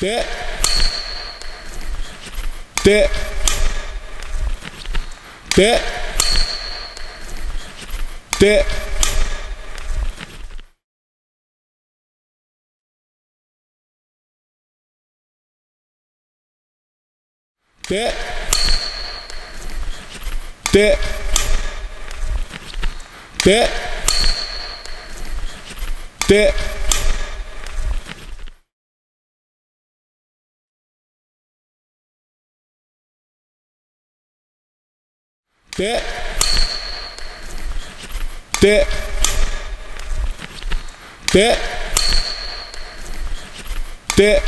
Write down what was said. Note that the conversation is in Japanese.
でででで。でで。で。で。でででで